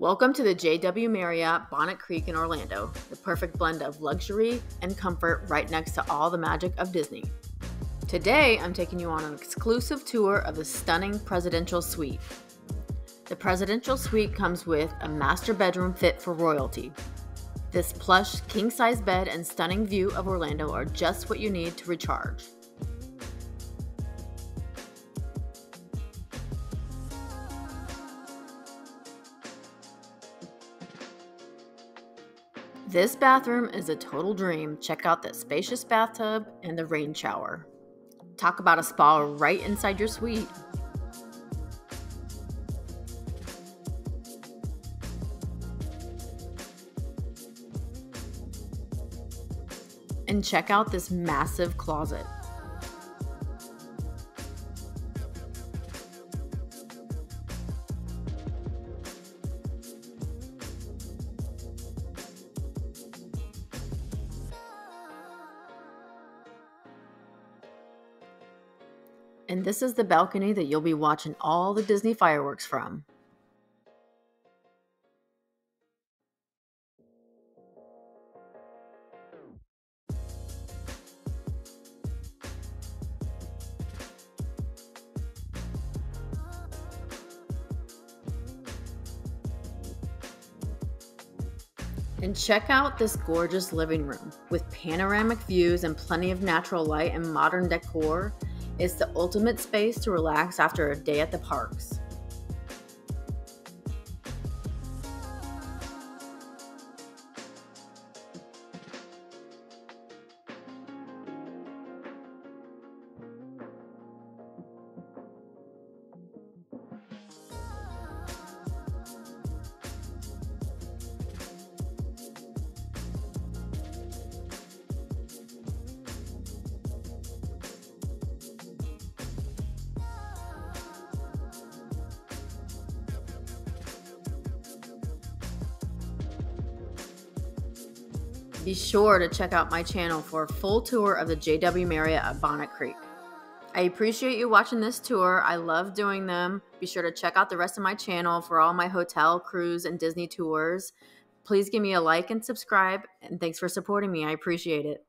Welcome to the JW Marriott Bonnet Creek in Orlando, the perfect blend of luxury and comfort right next to all the magic of Disney. Today, I'm taking you on an exclusive tour of the stunning presidential suite. The presidential suite comes with a master bedroom fit for royalty. This plush, king size bed and stunning view of Orlando are just what you need to recharge. This bathroom is a total dream. Check out that spacious bathtub and the rain shower. Talk about a spa right inside your suite. And check out this massive closet. And this is the balcony that you'll be watching all the Disney fireworks from. And check out this gorgeous living room with panoramic views and plenty of natural light and modern decor. It's the ultimate space to relax after a day at the parks. Be sure to check out my channel for a full tour of the JW Marriott at Bonnet Creek. I appreciate you watching this tour. I love doing them. Be sure to check out the rest of my channel for all my hotel, cruise, and Disney tours. Please give me a like and subscribe, and thanks for supporting me. I appreciate it.